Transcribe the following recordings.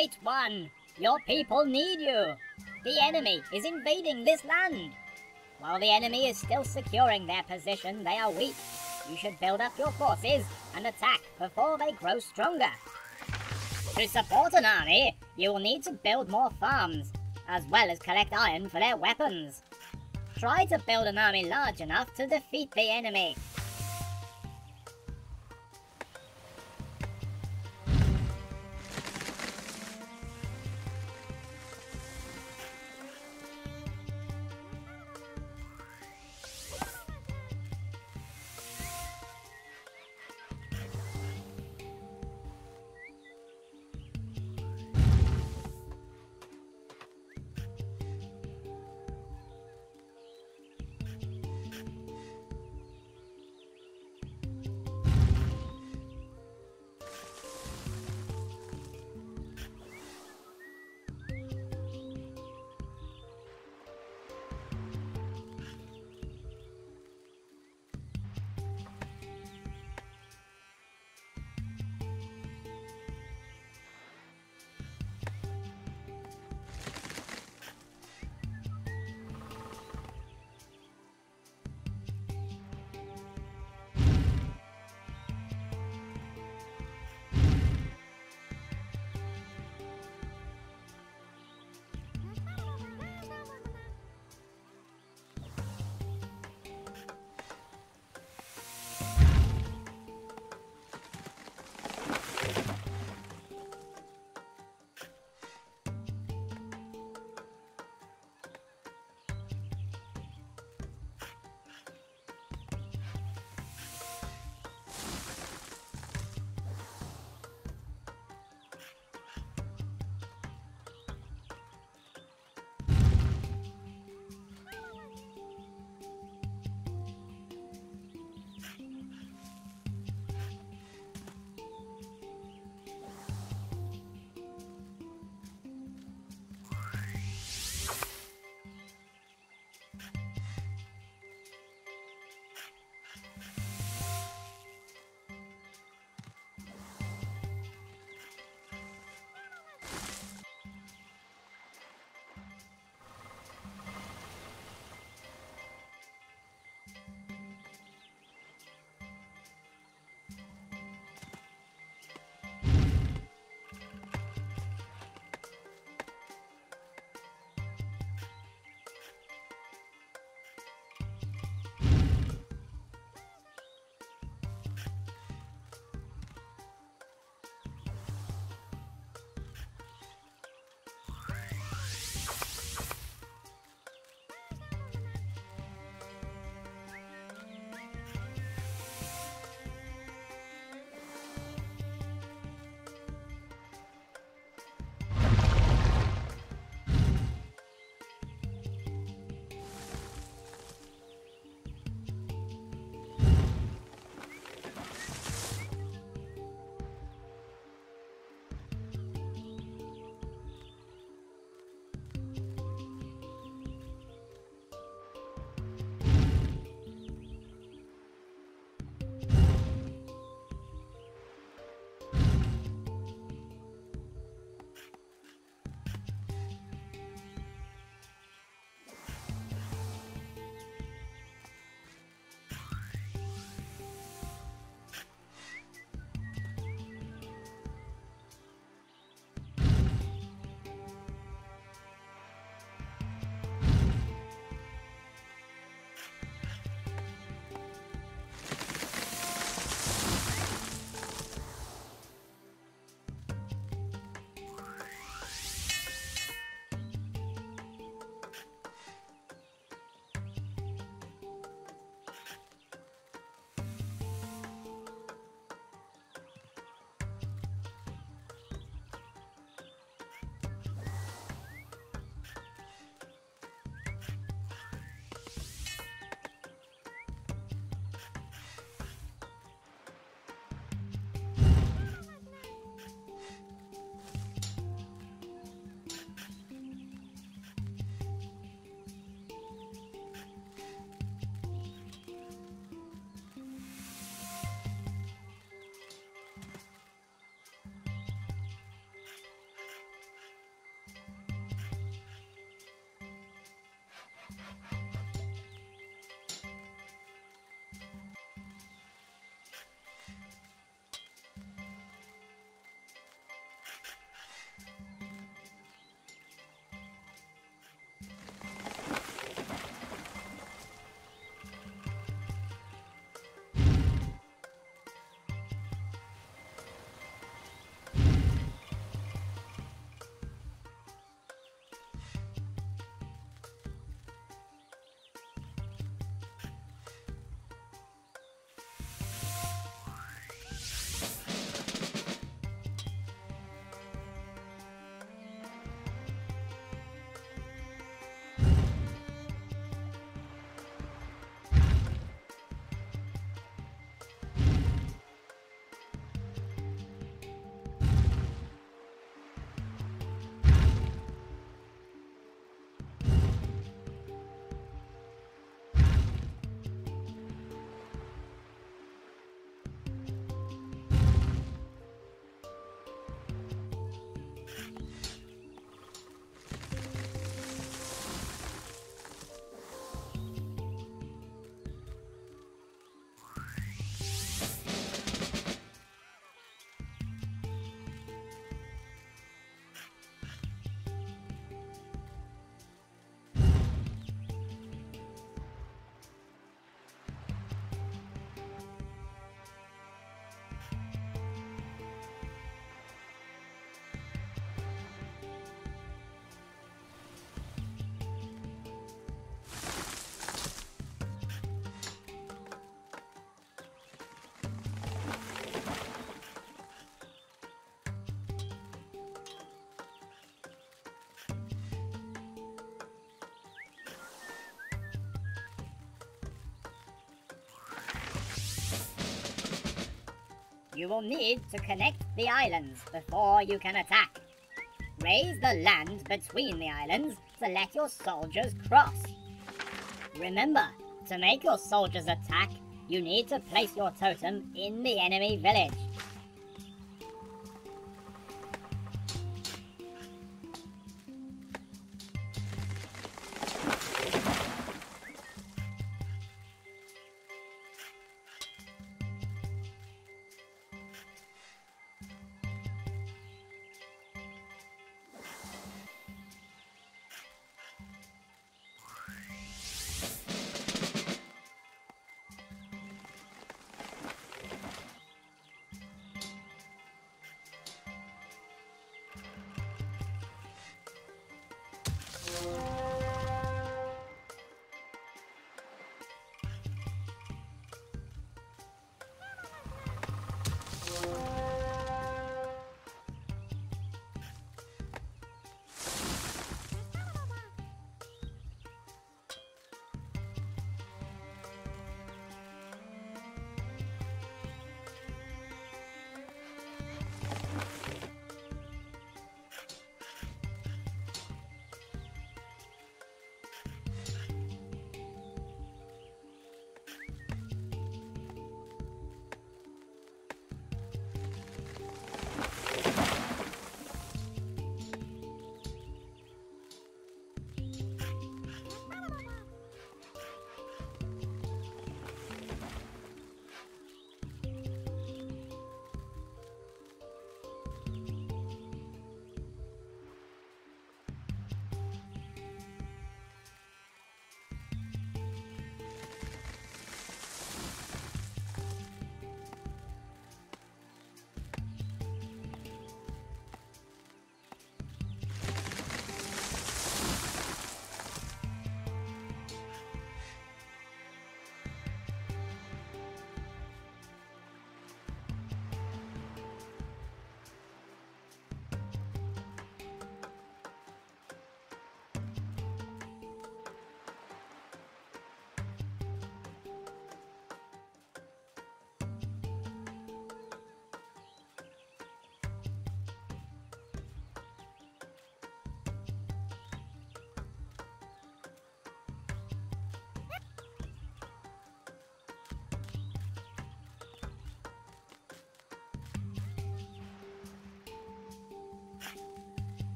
Great One, your people need you. The enemy is invading this land. While the enemy is still securing their position, they are weak. You should build up your forces and attack before they grow stronger. To support an army, you will need to build more farms, as well as collect iron for their weapons. Try to build an army large enough to defeat the enemy. You will need to connect the islands before you can attack. Raise the land between the islands to let your soldiers cross. Remember, to make your soldiers attack, you need to place your totem in the enemy village. Well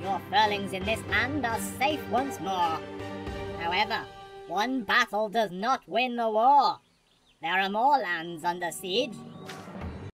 Your furlings in this land are safe once more. However, one battle does not win the war. There are more lands under siege,